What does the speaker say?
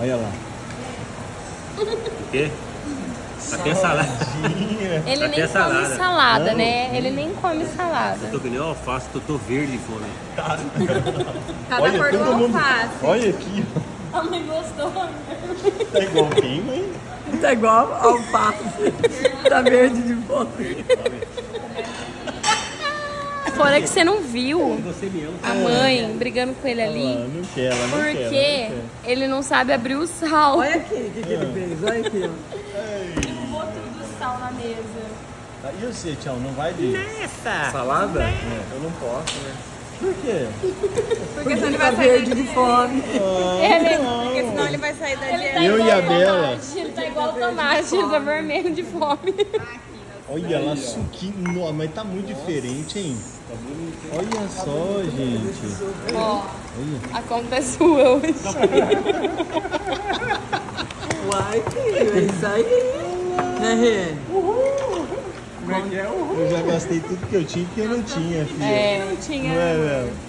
Olha lá. O quê? Até salada. Ele Até nem salada. come salada, Não. né? Ele nem come salada. Tô que nem alface, tô, tô verde de fome. Cada Olha, cor do todo mundo. alface. Olha aqui. A mãe gostou. Tá igual quem, mãe? Tá igual alface. tá verde de fome. Fora que você não viu a mãe brigando com ele ali. Ah, não quer, ela não quer. Porque ele não sabe abrir o sal. Olha aqui o que, que ele fez. Olha aqui. Derrubou tudo o sal na mesa. Tá, E você, tchau, não vai de Salada? Eu não posso, né? Por quê? Porque senão ele vai sair verde de fome. Ele, Porque senão ele vai sair da ele tá dieta. Eu igual e a o Bela. tomate, Ele tá igual o tomate, ele tá vermelho de fome. Olha lá, suquinho. Nossa, mas tá muito diferente, hein? Olha só, gente. Ó, Olha. a conta é sua hoje. Uai, filho, é isso aí. Né, Rê? Eu já gastei tudo que eu tinha que eu não tinha, filho. É, não tinha. Não é, Bela?